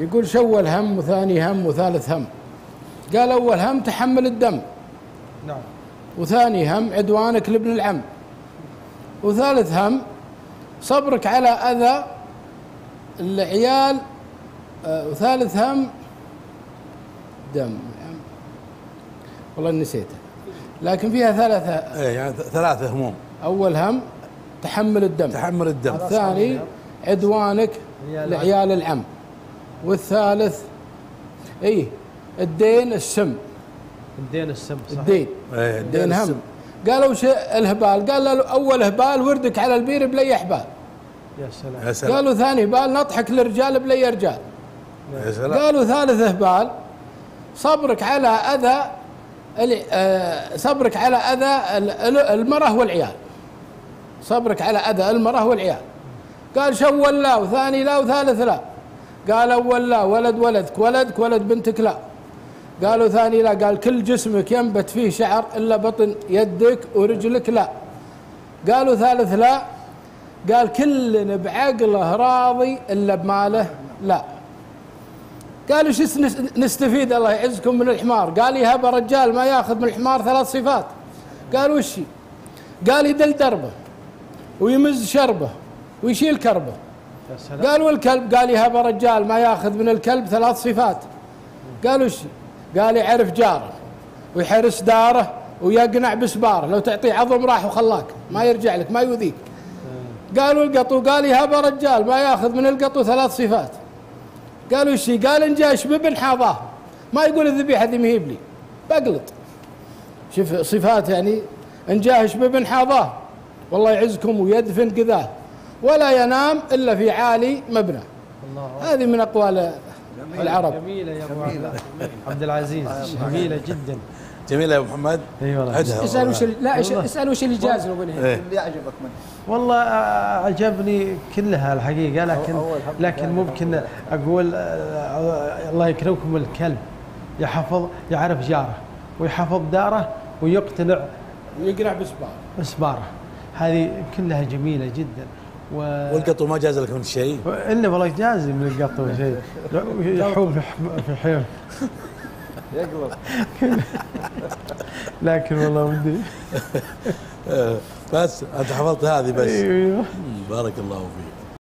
يقول شو أول هم وثاني هم وثالث هم؟ قال أول هم تحمل الدم. نعم. وثاني هم عدوانك لابن العم. وثالث هم صبرك على أذى العيال. آه، وثالث هم دم. والله نسيته. لكن فيها ثلاثة. إيه يعني ثلاثة هموم. أول هم تحمل الدم. تحمل الدم. الثاني عدوانك عيال لعيال العم. والثالث اي الدين السم الدين السم صحيح الدين. إيه الدين هم. قالوا وش الهبال. قال له أول هبال وردك على البير بلي احبال يا سلام. يا سلام. قالوا ثاني هبال نطحك للرجال بلي رجال. يا سلام. قالوا ثالث هبال صبرك على أذى ال- آه، صبرك على أذى ال- ال- المرأة والعيال. صبرك على أذى المرأة والعيال. قال شو لا وثاني لا وثالث لا. قال أول لا ولد ولدك ولدك ولد بنتك لا. قالوا ثاني لا قال كل جسمك ينبت فيه شعر إلا بطن يدك ورجلك لا. قالوا ثالث لا قال كل بعقله راضي إلا بماله لا. قالوا شو نس- نستفيد الله يعزكم من الحمار؟ قال يهب رجال ما ياخذ من الحمار ثلاث صفات. قال وش؟ قال يدل دربه ويمز شربه ويشيل كربه. قال والكلب قال يهب رجال ما ياخذ من الكلب ثلاث صفات. قال وش؟ قال يعرف جاره ويحرس داره ويقنع بسباره لو تعطيه عظم راح وخلاك ما يرجع لك ما يؤذيك. قالوا القطو قال يهب رجال ما ياخذ من القطو ثلاث صفات. قالوا وش؟ قال إن جاء شبب حاضاه ما يقول الذبيحة ذي مهيب لي بقلط. شوف صفات يعني إن جاء شبب حاضاه والله يعزكم ويدفن قذاه. ولا ينام إلا في عالي مبنى. الله. هذه من أقوال العرب. جميلة يا أبو عبد- العزيز جميلة جدا. جميلة يا أبو محمد إي والله. اسال وش لا. اسال وش اللي جاز لو بنهي إيه. اللي يعجبك منه. والله عجبني كلها الحقيقة لكن لكن ممكن أقول الله يكرمكم الكلب. يحفظ يعرف جاره ويحفظ داره ويقتنع ويقنع بسبار اسباره هذه كلها جميلة جدا. و... والقطو ما جاز لك من شيء؟ إلا والله جازي من القط شيء. يحوم في حيم يقلب. لكن والله ودي. بس أنت حفظت هذه بس. مم، بارك الله فيك.